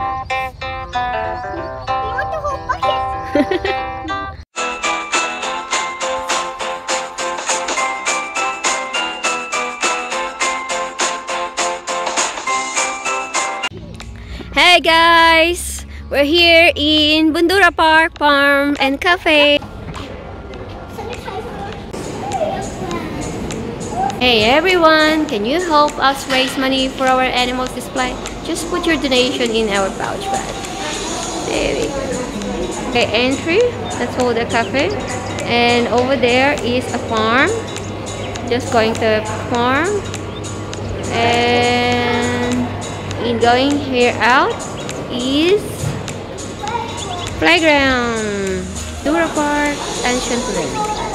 Hey guys! We're here in Bundoora Park Farm and Cafe. Hey everyone! Can you help us raise money for our animals display? Just put your donation in our pouch bag. There we go. Okay, entry. That's all the cafe. And over there is a farm. Just going to farm. And in going here out is playground. Dura Park Ancient Lake.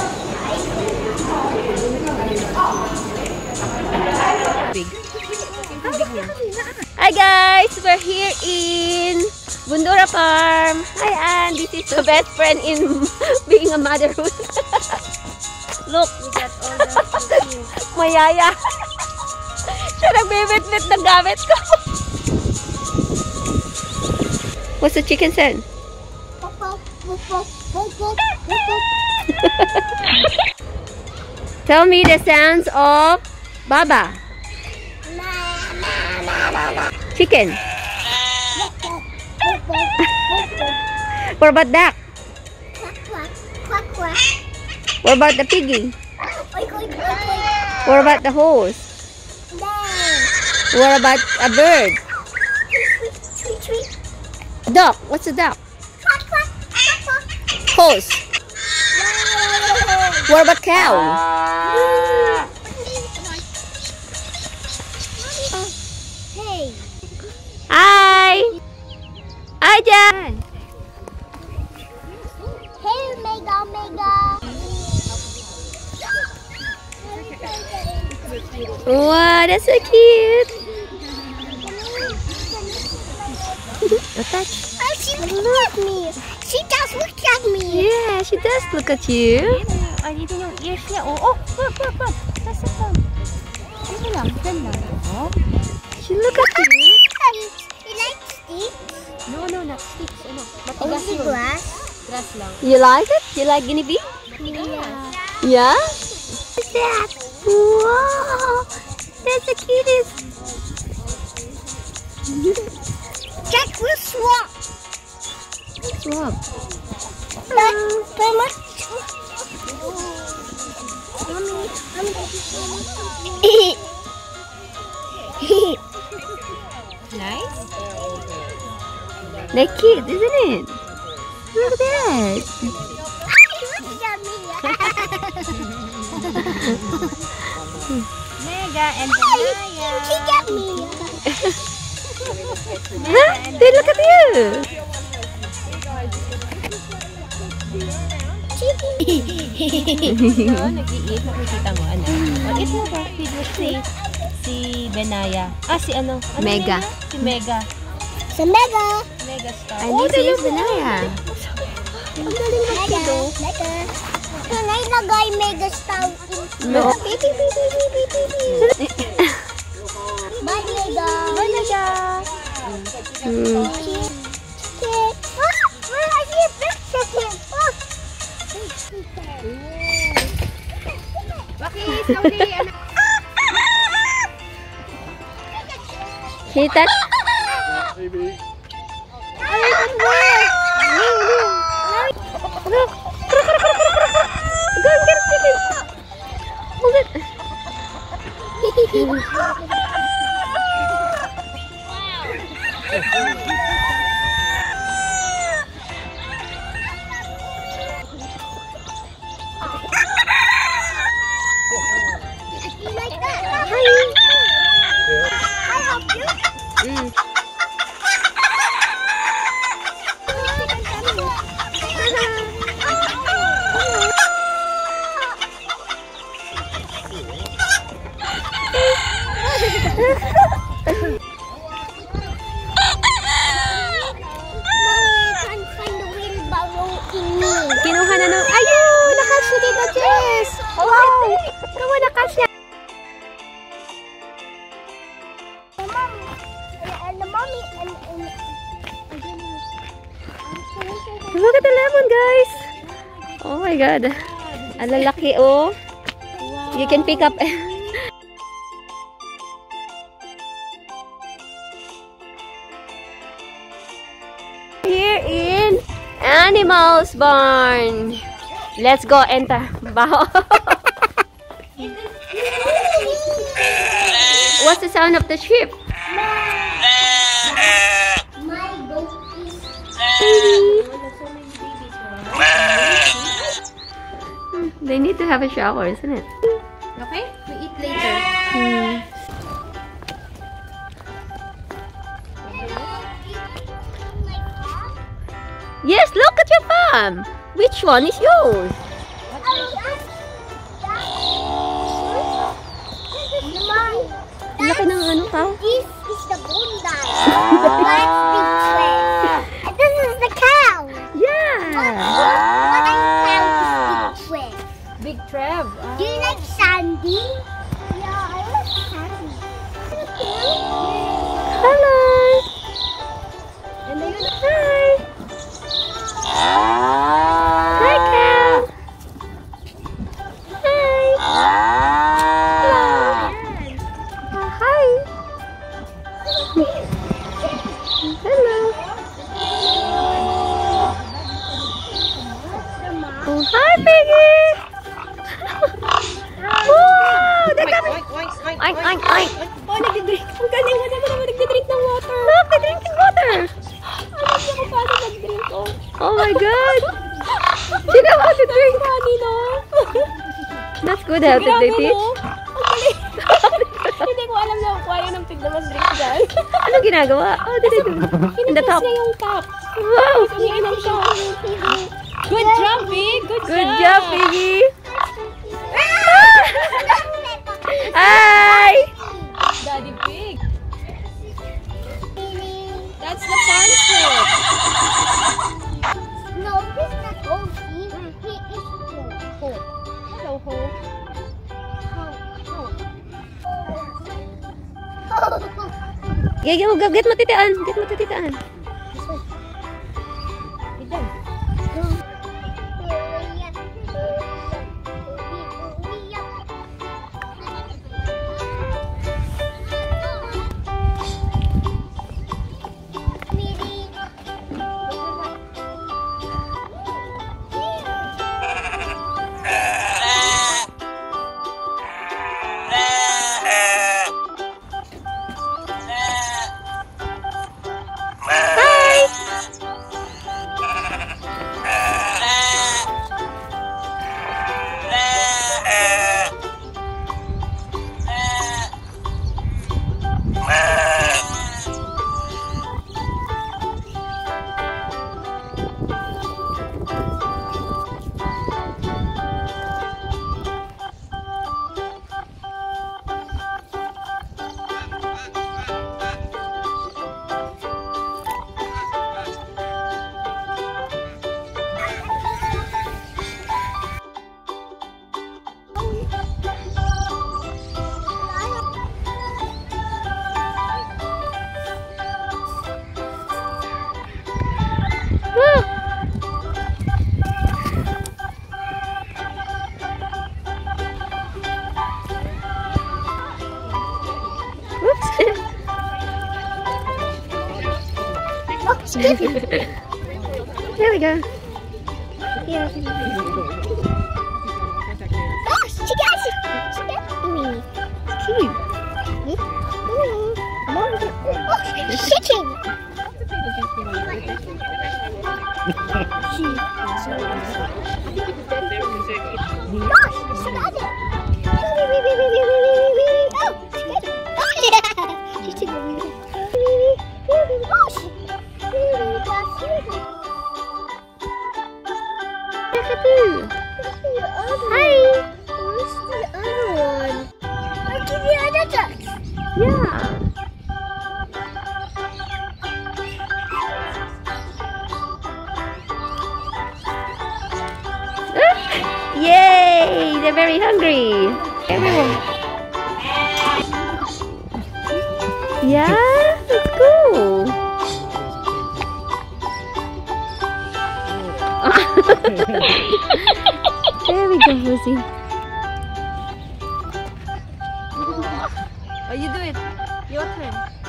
Guys, we're here in Bundoora Farm. Hi Ann, this is the best friend in being a motherhood. Look, We got all the mayaya. Siya nagbibit-bit ng gamit ko. What's the chicken said? Tell me the sounds of Baba. Chicken. What about duck? What about the piggy? What about the horse? What about a bird? Duck. What's a duck? Horse. What about cow? Ah. Hi. Hi, Jan. hey, Mega, Mega. Wow, that's so cute. A touch. Oh, she looked at me. She just looked at me. Yeah, she does look at you. Ay, dito yung ears niya. Oh, oh, pop, pop, pop. Nasa pop. Dito lang, dyan lang. Oh. She look grass. Grass lang. You like it? You like guinea pig? Yeah. Yeah? What's that? Wow, that's the cutest. Swap. Swap. But, but much. Mommy, mommy. Nice. They're cute, isn't it? Look at that. Mega and Hey, Banaya. she got me. Huh? They look at you. Oh, nag-i-eat. Nakikita mo, ano? Oh, eat mo ba? Feed mo si, si Benaya. Ah, si ano? ano Mega. Si Mega. Sa Mega. Mega Star. Is Benaya. Ang galing mag Mega. Mega. Tunay na guy, mega stout. No. Pipi, pipi, pipi, pipi. Bye, mega. Bye, mega. Mm. Bakit? Kita? Guys. Oh my god. Ang lalaki, oh. You can pick up. Here in Animals Barn. Let's go enter. Baho. What's the sound of the sheep? My goat is They need to have a shower, isn't it? Okay? We eat later. Hmm. Yes, look at your farm. Which one is yours? Ang laki ng ano ka? This is the bunda. That's big What I found is big twig. Big Trev. Do you like Sandy? Piggy. wow, coming. Oink, oink, oink. Oh, nagdidrink. Ang galing mo naman naman nagdidrink ng water. Look, they're drinking water. Alam niyo kung paano mag-drink oh. Oh my God. Know how to drink. Funny, no? That's good. How did they teach? Hindi ko alam na kung ayaw ng pig na mag-drink dyan. Anong ginagawa? The top. Pinapos niya yung top. Wow. Umiinom siya. Good job, Pig. Good, Good job, Piggy. Ah! Hi. Daddy Pig. That's the farm food. No, this is not goat. He, he is goat. Hello, Ho. Get, get, get mo titian. Get mo titian. there we go. Oh, she got it. She got me. Cute. Oh, she's. Oh, she got They're very hungry. Everyone. Yeah, let's go. there we go, Rosie. Oh, you do it. Your turn.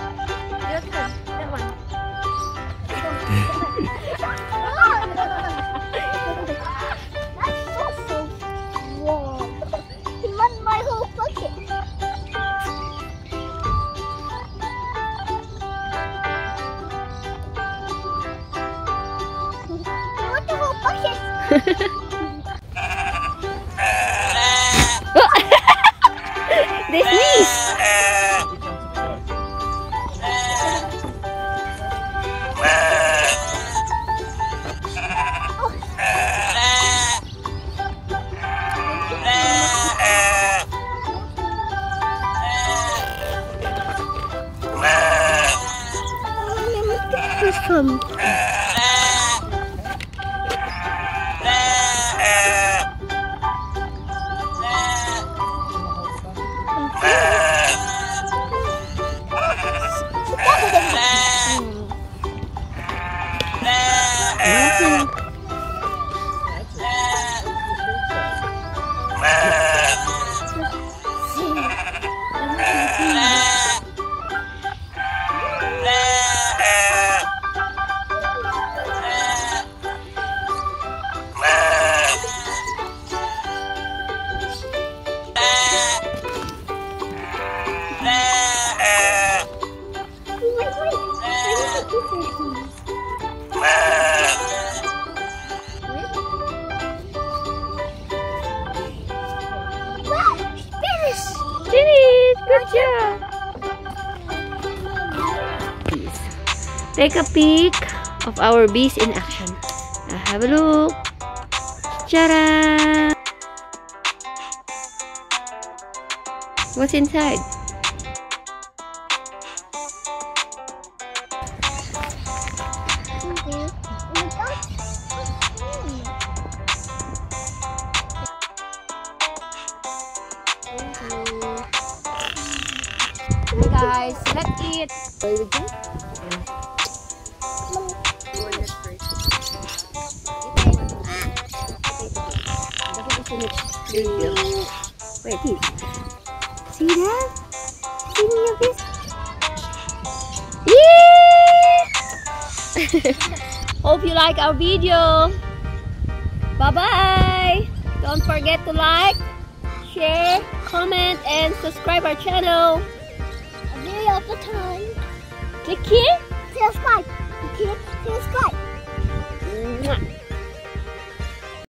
Take a peek of our bees in action. Now have a look. Ta-da! What's inside? Okay. Guys, let's eat. Wait, please. See that? See me a bit? Yeah! Hope you like our video. Bye bye. Don't forget to like, share, comment, and subscribe our channel the button. Click here. Subscribe. Click subscribe. Mwah.